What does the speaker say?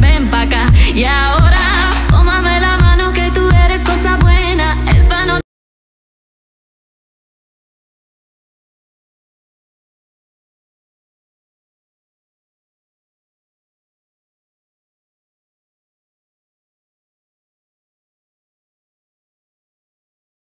ven pa' acá,